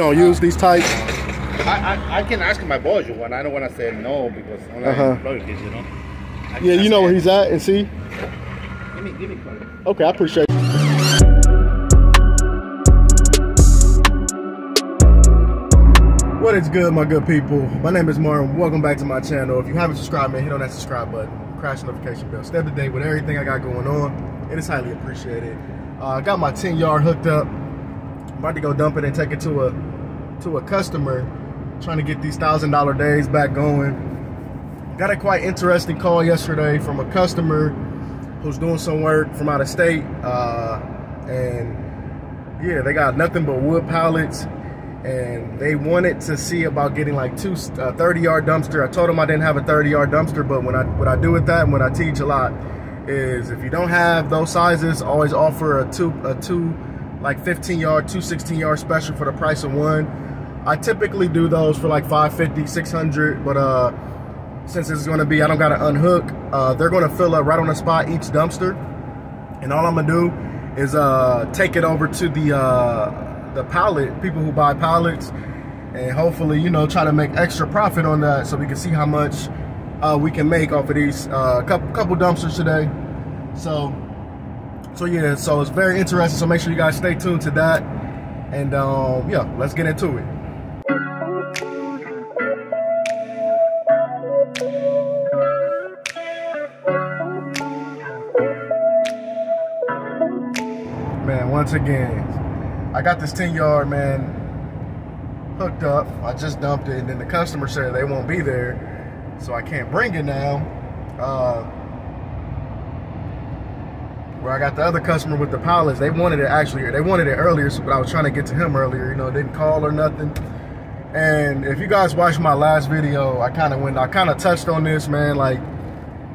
don't use these types? I, I, I can ask my boss you want. I don't want to say no because I'm not Uh-huh. employed you know. I Yeah, you know where he's at and see? Give me, give me call. Okay, I appreciate it. What is good, my good people? My name is Martin. Welcome back to my channel. If you haven't subscribed, man, hit on that subscribe button. Crash notification bell. Stay up to date with everything I got going on. It is highly appreciated. Uh, I got my 10 yard hooked up. I'm about to go dump it and take it to a to a customer. Trying to get these thousand dollar days back going. Got a quite interesting call yesterday from a customer who's doing some work from out of state. Uh, and yeah, they got nothing but wood pallets. And they wanted to see about getting like two uh, 30 yard dumpster. I told them I didn't have a 30 yard dumpster, but when I what I do with that and what I teach a lot is if you don't have those sizes, always offer a two a two like 15 yard, two 16 yard special for the price of one. I typically do those for like 550, 600, but uh since it's gonna be, I don't gotta unhook, uh, they're gonna fill up right on the spot each dumpster. And all I'm gonna do is uh, take it over to the uh, the pallet, people who buy pallets, and hopefully, you know, try to make extra profit on that so we can see how much uh, we can make off of these uh, couple, couple dumpsters today. So, so yeah, so it's very interesting. So make sure you guys stay tuned to that. And um, yeah, let's get into it. Man once again i got this 10 yard man hooked up. I just dumped it and then the customer said they won't be there so i can't bring it now. Uh, where i got the other customer with the pallets. They wanted it actually they wanted it earlier but i was trying to get to him earlier you know didn't call or nothing. And if you guys watched my last video i kind of went i kind of touched on this man like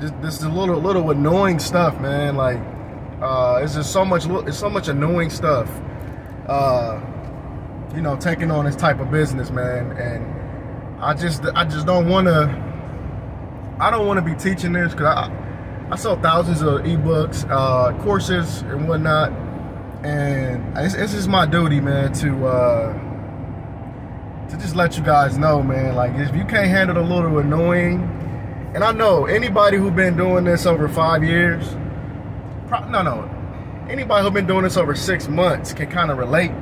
this, this is a little little annoying stuff man like uh, it's just so much. It's so much annoying stuff. Uh, you know, taking on this type of business, man, and I just, I just don't want to. I don't want to be teaching this because I, I sell thousands of ebooks, uh, courses, and whatnot, and it's, it's just my duty, man, to uh, to just let you guys know, man. Like, if you can't handle a little annoying, and I know anybody who's been doing this over five years no, no. Anybody who's been doing this over six months can kind of relate.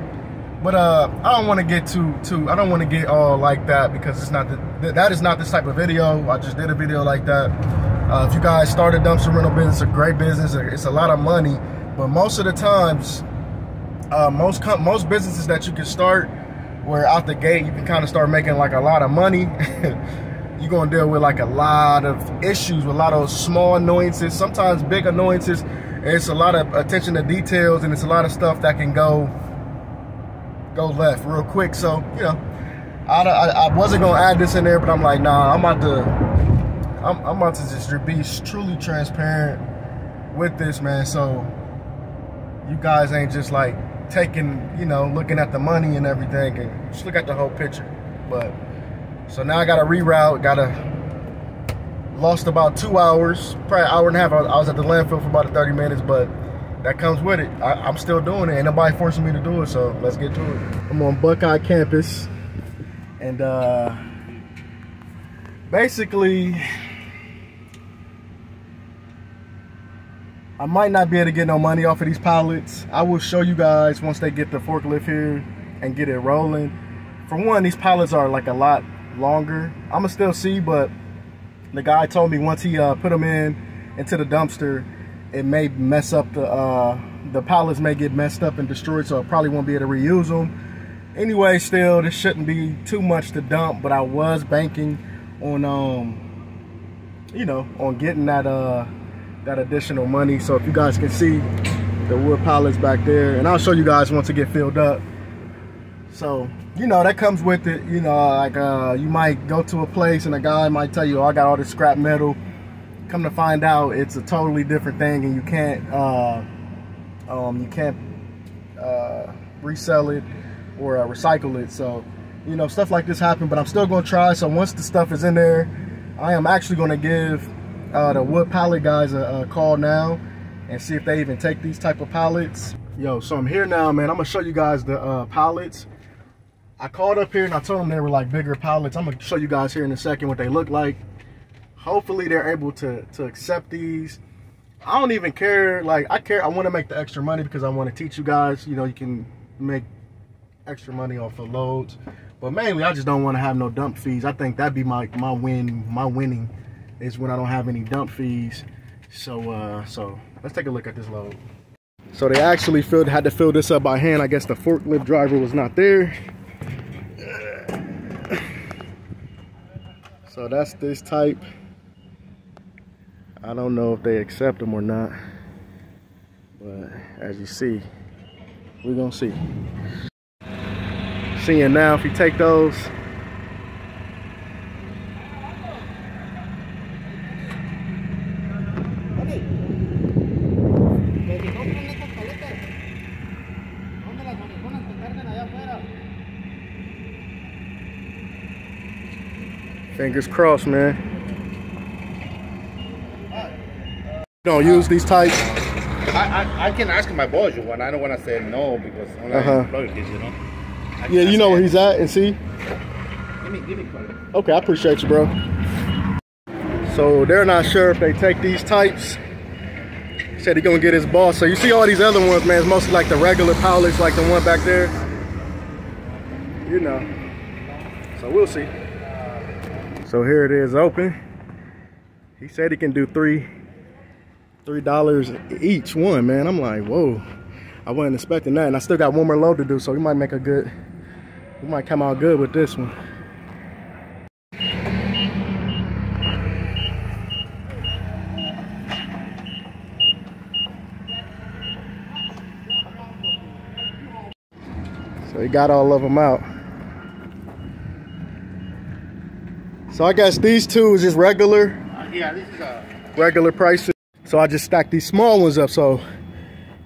But uh, I don't want to get too too. I don't want to get all like that because it's not the, that is not this type of video. I just did a video like that. Uh, if you guys start a dumpster rental business, a great business. It's a lot of money, but most of the times, uh, most most businesses that you can start, where out the gate you can kind of start making like a lot of money. you're gonna deal with like a lot of issues, with a lot of small annoyances, sometimes big annoyances. It's a lot of attention to details, and it's a lot of stuff that can go go left real quick. So you know, I, I, I wasn't gonna add this in there, but I'm like, nah, I'm about to, I'm, I'm about to just be truly transparent with this, man. So you guys ain't just like taking, you know, looking at the money and everything, and just look at the whole picture. But so now I got to reroute, got to lost about two hours, probably hour and a half. I was at the landfill for about 30 minutes, but that comes with it. I, am still doing it. Ain't nobody forcing me to do it, so let's get to it. I'm on Buckeye campus, and uh, basically, I might not be able to get no money off of these pallets. I will show you guys once they get the forklift here and get it rolling. For one, these pallets are like a lot longer. I'ma still see, but the guy told me once he uh, put them in into the dumpster, it may mess up the uh, the pallets may get messed up and destroyed, so I probably won't be able to reuse them. Anyway, still, this shouldn't be too much to dump, but I was banking on um, you know, on getting that uh that additional money. So if you guys can see the wood pallets back there, and I'll show you guys once it get filled up. So, you know, that comes with it. You know, like uh, you might go to a place and a guy might tell you, oh, I got all this scrap metal. Come to find out, it's a totally different thing and you can't, uh, um, you can't uh, resell it or uh, recycle it. So, you know, stuff like this happen, but I'm still to try. So once the stuff is in there, I am actually to give uh, the wood pallet guys a, a call now and see if they even take these type of pallets. Yo, so I'm here now, man. I'm gonna show you guys the uh, pallets. I called up here and I told them they were like bigger pallets. I'm gonna show you guys here in a second what they look like. Hopefully they're able to, to accept these. I don't even care, like I care, I wanna make the extra money because I wanna teach you guys, you know, you can make extra money off of loads. But mainly I just don't wanna have no dump fees. I think that'd be my, my win, my winning is when I don't have any dump fees. So, uh, so let's take a look at this load. So they actually filled, had to fill this up by hand. I guess the forklift driver was not there. So that's this type. I don't know if they accept them or not. But as you see, we're gonna see. Seeing now if you take those, fingers crossed, man. Don't use these types. I, I, I can ask my boss you one. I don't want to say no because only Uh-huh. employer kids, you know. I Yeah, you know where he's at and see. Give me, give me. Okay, I appreciate you, bro. So they're not sure if they take these types. He Said he gonna get his boss. So you see all these other ones, man. It's mostly like the regular pallets, like the one back there. You know. So we'll see. So here it is open. He said he can do three, three dollars each one, man. I'm like, whoa. I wasn't expecting that. And I still got one more load to do, so we might make a good, we might come out good with this one. So he got all of them out. So I guess these two is just regular. Uh, yeah, this is a regular prices. So I just stacked these small ones up. So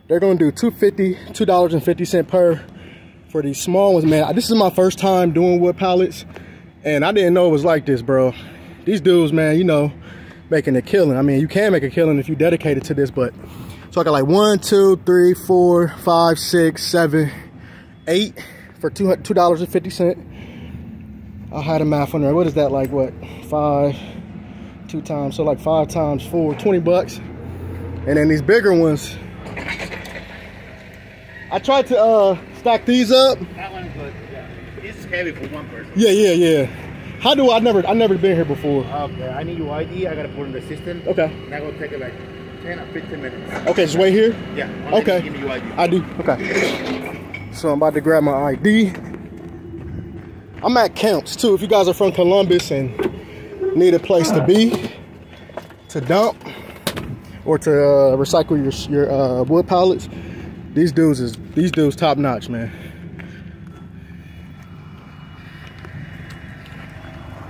they're gonna do two fifty, two $2.50 per for these small ones, man. This is my first time doing wood pallets and I didn't know it was like this, bro. These dudes, man, you know, making a killing. I mean, you can make a killing if you dedicated to this, but so I got like one, two, three, four, five, six, seven, eight for $2.50. I had a math on there. What is that like? What five, two times? So like five times four, 20 bucks. And then these bigger ones. I tried to uh, stack these up. That one is good. Yeah. It's heavy for one person. Yeah, yeah, yeah. How do I never? I've never been here before. Okay, I need your ID. I gotta put in the system. Okay. And I gonna take it like 10 or 15 minutes. Okay, just wait here. Yeah. Okay. Give me your ID. I do. Okay. So I'm about to grab my ID. I'm at Camps too. If you guys are from Columbus and need a place to be, to dump, or to uh, recycle your your uh, wood pallets, these dudes is these dudes top notch, man.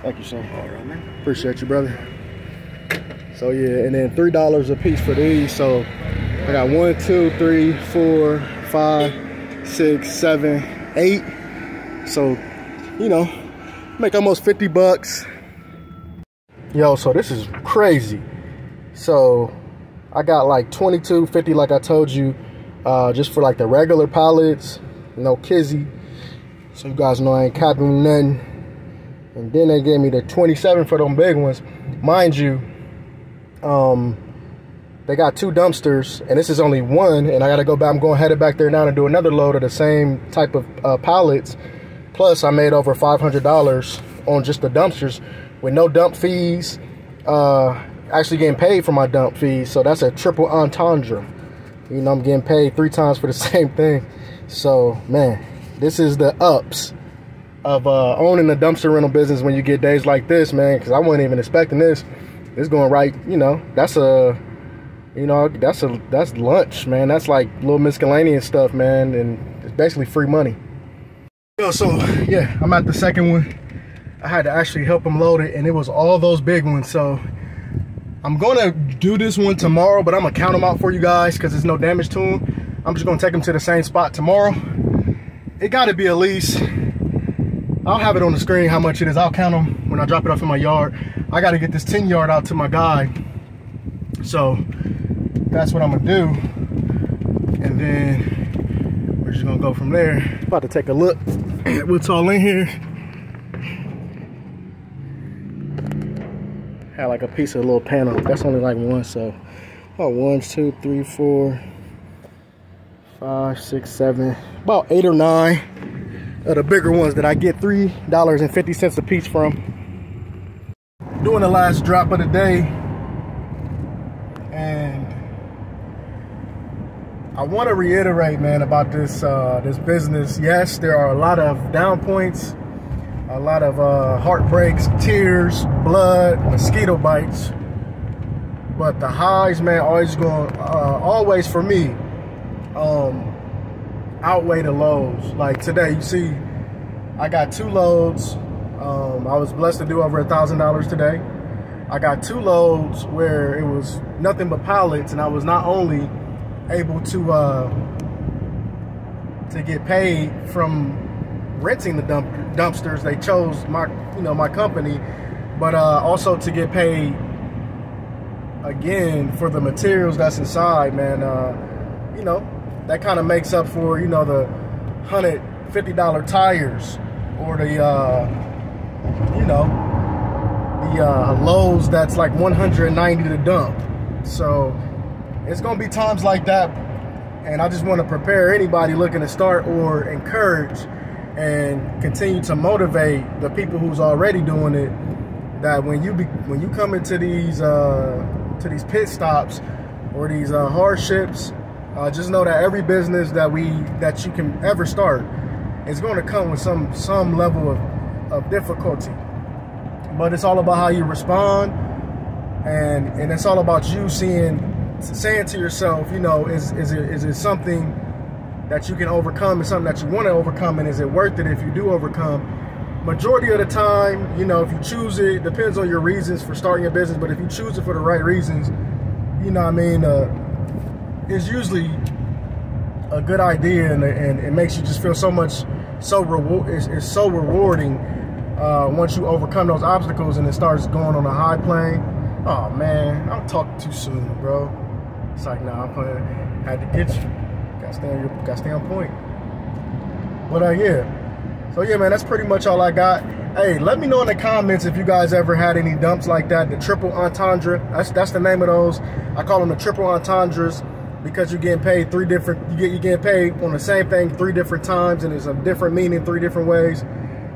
Thank you, son. Right, man. Appreciate you, brother. So yeah, and then three dollars a piece for these. So I got one, two, three, four, five, six, seven, eight. So, you know, make almost 50 bucks. Yo, so this is crazy. So I got like 22, 50 like I told you, uh, just for like the regular pallets, no kizzy. So you guys know I ain't capping nothing. And then they gave me the 27 for them big ones. Mind you, um, they got two dumpsters, and this is only one, and I gotta go back. I'm going headed back there now to do another load of the same type of uh, pallets. Plus, I made over $500 on just the dumpsters with no dump fees. Uh, actually getting paid for my dump fees, so that's a triple entendre. You know, I'm getting paid three times for the same thing. So, man, this is the ups of uh, owning a dumpster rental business when you get days like this, man. Because I wasn't even expecting this. It's going right. You know, that's a, you know, that's a that's lunch, man. That's like little miscellaneous stuff, man, and it's basically free money. Yo, so yeah, I'm at the second one. I had to actually help him load it, and it was all those big ones. So I'm gonna do this one tomorrow, but I'm gonna count them out for you guys because there's no damage to them. I'm just gonna take them to the same spot tomorrow. It got to be at least I'll have it on the screen how much it is. I'll count them when I drop it off in my yard. I got to get this 10 yard out to my guy. So that's what I'm to do. And then we're just to go from there. About to take a look What's all in here? Had like a piece of a little panel. That's only like one, so oh, one, two, three, four, five, six, seven, about eight or nine of the bigger ones that I get three dollars and fifty cents a piece from. Doing the last drop of the day, and I want to reiterate, man, about this uh, this business. Yes, there are a lot of down points, a lot of uh, heartbreaks, tears, blood, mosquito bites. But the highs, man, always going, uh, always for me, um, outweigh the lows. Like today, you see, I got two loads. Um, I was blessed to do over a thousand dollars today. I got two loads where it was nothing but pallets, and I was not only able to uh, to get paid from renting the dump dumpsters. They chose my you know my company, but uh, also to get paid again for the materials that's inside. Man, uh, you know that kind of makes up for you know the hundred fifty dollar tires or the uh, you know the uh, loads that's like 190 to dump. So it's gonna be times like that and I just want to prepare anybody looking to start or encourage and continue to motivate the people who's already doing it that when you be, when you come into these uh, to these pit stops or these uh, hardships uh, just know that every business that we that you can ever start is going to come with some some level of, of difficulty. But it's all about how you respond and and it's all about you seeing saying to yourself, you know, is is it is it something that you can overcome and something that you want to overcome and is it worth it if you do overcome? Majority of the time, you know, if you choose it, depends on your reasons for starting a business, but if you choose it for the right reasons, you know I mean, uh, it's usually a good idea and, and it makes you just feel so much so reward it's, it's so rewarding uh, once you overcome those obstacles and it starts going on a high plane. Oh man, I'm talking too soon, bro. It's like, nah, I'm playing. Had to get you. Gotta stay on your, gotta stay on point. But uh, yeah. So yeah, man, that's pretty much all I got. Hey, let me know in the comments if you guys ever had any dumps like that. The triple entendre. That's that's the name of those. I call them the triple entendres because you're getting paid three different. You get you getting paid on the same thing three different times, and it's a different meaning three different ways.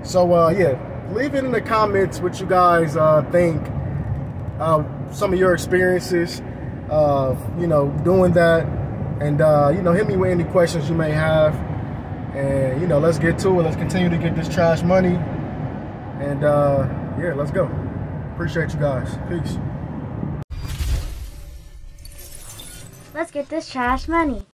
So uh, yeah, leave it in the comments what you guys uh, think. Uh, some of your experiences uh, you know, doing that. And, uh, you know, hit me with any questions you may have. And, you know, let's get to it. Let's continue to get this trash money. And, uh, yeah, let's go. Appreciate you guys. Peace. Let's get this trash money.